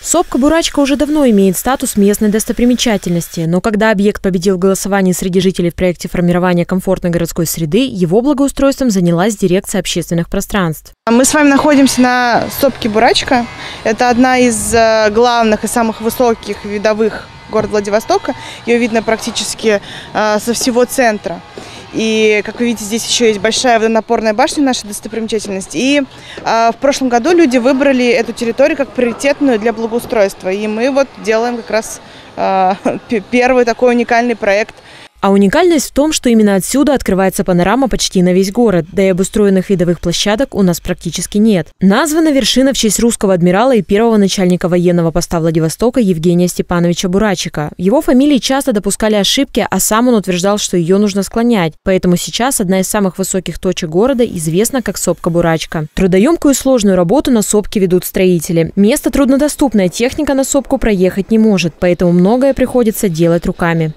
Сопка-Бурачка уже давно имеет статус местной достопримечательности, но когда объект победил в голосовании среди жителей в проекте формирования комфортной городской среды, его благоустройством занялась дирекция общественных пространств. Мы с вами находимся на сопке Бурачка. Это одна из э, главных и самых высоких видовых города Владивостока. Ее видно практически э, со всего центра. И, как вы видите, здесь еще есть большая водонапорная башня, наша достопримечательность. И э, в прошлом году люди выбрали эту территорию как приоритетную для благоустройства. И мы вот делаем как раз э, первый такой уникальный проект – а уникальность в том, что именно отсюда открывается панорама почти на весь город, да и обустроенных видовых площадок у нас практически нет. Названа вершина в честь русского адмирала и первого начальника военного поста Владивостока Евгения Степановича Бурачика. Его фамилии часто допускали ошибки, а сам он утверждал, что ее нужно склонять. Поэтому сейчас одна из самых высоких точек города известна как Сопка Бурачка. Трудоемкую и сложную работу на Сопке ведут строители. Место труднодоступное, техника на Сопку проехать не может, поэтому многое приходится делать руками.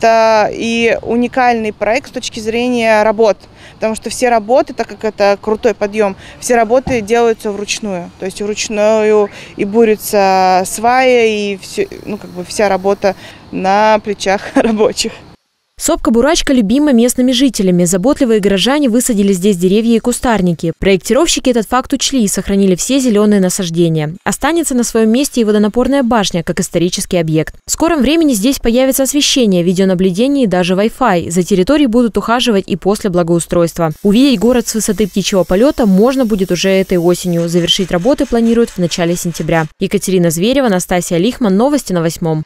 Это и уникальный проект с точки зрения работ, потому что все работы, так как это крутой подъем, все работы делаются вручную. То есть вручную и бурится свая, и все, ну, как бы вся работа на плечах рабочих. Сопка-бурачка любима местными жителями. Заботливые горожане высадили здесь деревья и кустарники. Проектировщики этот факт учли и сохранили все зеленые насаждения. Останется на своем месте и водонапорная башня, как исторический объект. В скором времени здесь появится освещение, видеонаблюдение и даже Wi-Fi. За территорией будут ухаживать и после благоустройства. Увидеть город с высоты птичьего полета можно будет уже этой осенью. Завершить работы планируют в начале сентября. Екатерина Зверева, Настасья Лихман. Новости на восьмом.